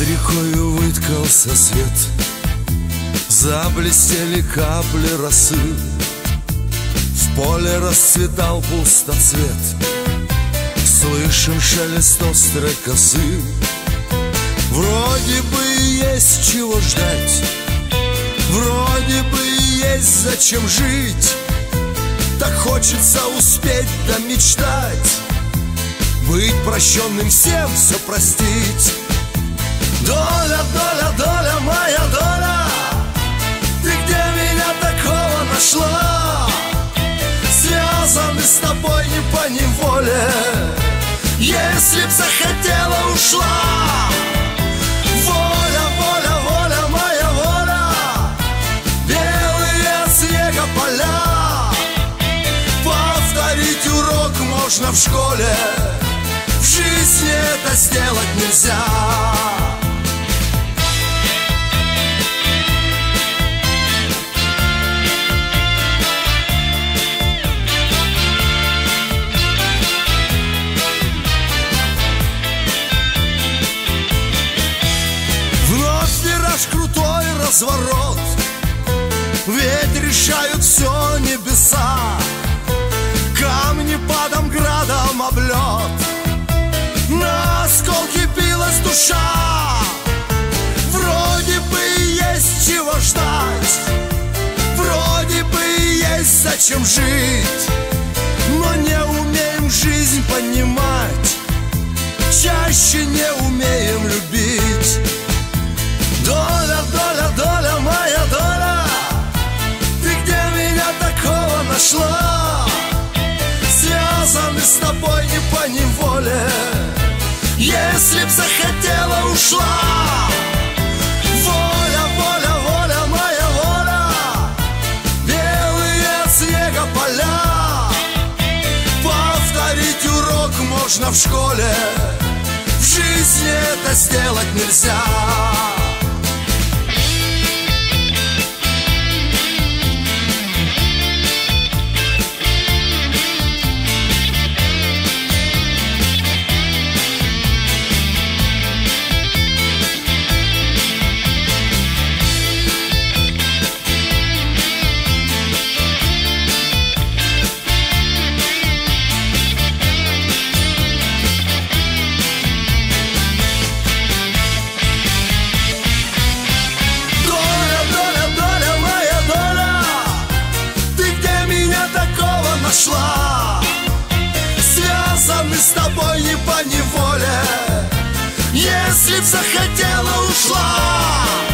Над рекою выткался свет. Заблестели капли росы. В поле расцветал пустоцвет. Слышен шелест острой косы. Вроде бы есть чего ждать. Вроде бы есть зачем жить. Так хочется успеть да мечтать. Быть прощенным всем, все простить Доля, доля, доля, моя доля. Ты где меня такого нашла? Связаны с тобой не по неволе. Если б захотела, ушла. Воля, воля, воля, моя воля. Белые от снега поля. Повторить урок можно в школе. В жизни это сделать нельзя разворот. Ведь решают все небеса. Камни падом градом облет На осколки билась душа. Вроде бы есть чего ждать. Вроде бы есть зачем жить. Но не умеем жизнь понимать. Чаще не по неволе Если б захотела, ушла. Воля, воля, воля, моя воля. Белые снега поля. Повторить урок можно в школе. В жизни это сделать нельзя нашла? Связаны с тобой не по неволе Если б захотела, ушла